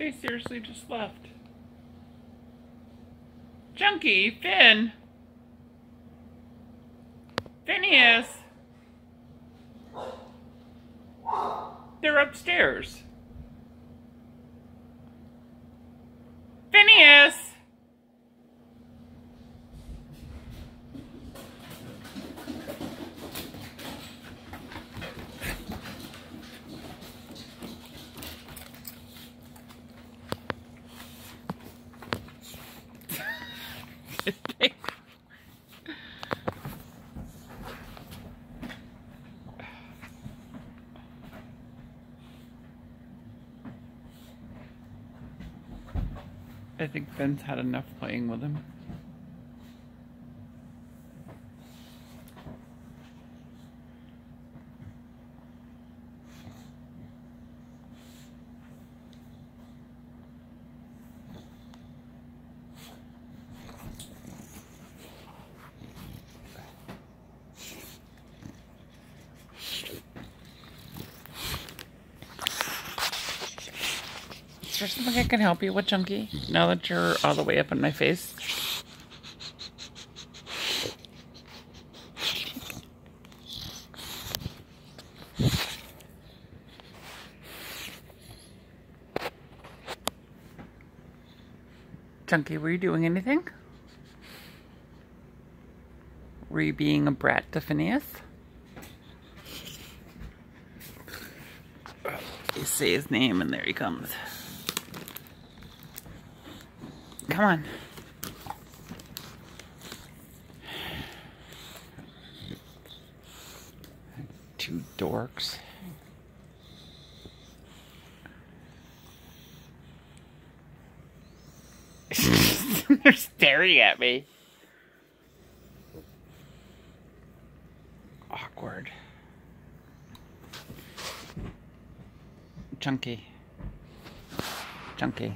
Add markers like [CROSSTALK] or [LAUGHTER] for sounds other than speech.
they seriously just left. Chunky, Finn. Phineas. They're upstairs. Phineas. I think Ben's had enough playing with him. There something I can help you with, Chunky? Now that you're all the way up in my face? Chunky, were you doing anything? Were you being a brat to Phineas? You say his name and there he comes. Come on. Two dorks. [LAUGHS] They're staring at me. Awkward. Chunky. Chunky.